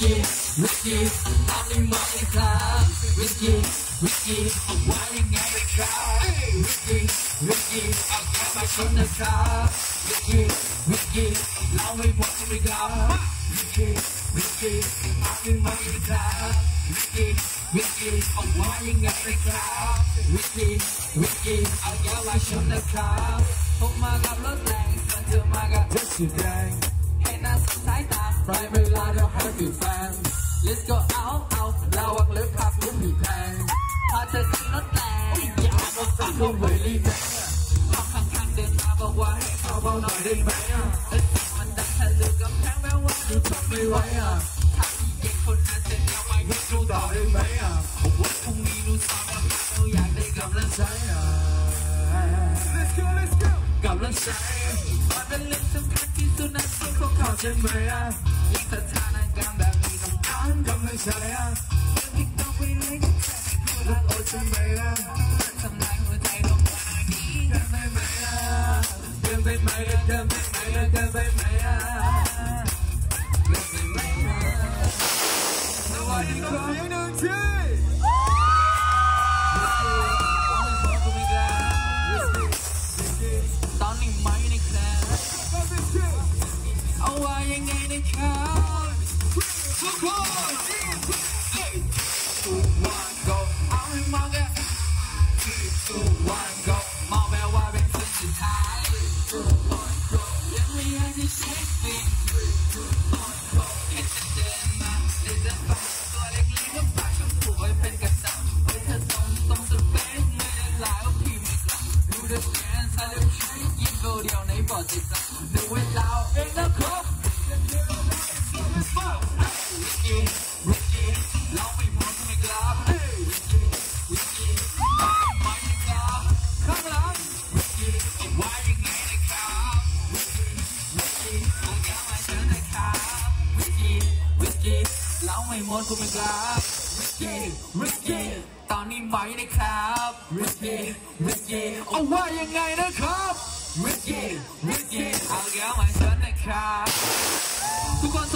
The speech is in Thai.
Whiskey Whiskey ตอนนี้มาเลยครับ Whiskey Whiskey เอาไว้ยังไงนะครับ Whiskey Whiskey เอาแค่มาชนนะครับ Whiskey Whiskey เราไม่หมดใช่ไหมครับ Whiskey Whiskey เอาขึ้นมาเลยครับ Whiskey Whiskey เอาไว้ยังไงนะครับ Whiskey Whiskey เอาแค่มาชนนะครับผมมากั บรถแรงส่วนเธอมากับรถสีแดงเห็นหน้าสุดสายตาใครเวลาเราหาผิวแฟน Let's go out out ระวังเลิกขับลุ้มผิวแพงพาเธอขึ้นรถแรงอย่ามาฟังลงเวลีแม่ห้องข้างๆเดินมาบอกว่าให้เขาเบาหน่อยได้ไหมอะเอ้ยมันดังทะลุกำแพงแม้ว่าดูทนไม่ไหวอะถ้าพี่เด็กคนนั้นเสร็จแล้วไว้ให้ดูต่อได้ไหมอะผมว่าพรุ่งนี้รู้สอบแล้วเราอยากได้กำลังใจอะ Let's go Let's go กำลังใจมันเป็นเรื่อง วิตของเขาใช่ไหมอะยิ่งสถานการณ์แบบนี้ต้องการกำลังใจอะยิ่งต้องไปเล่นแค่ผู้รักโอ้ใช่ไหมอ่ ยังไงนะครับทุกคนทุกวัน เราไม่หมดกูไม่กลับริกกี้ริกกี้ตอนนี้ไหมนะครับริกกี้ริกกี้เอาว่ายังไงนะครับริกกี้ริกกี้เอาแก้วมาฉันนะครับทุกคน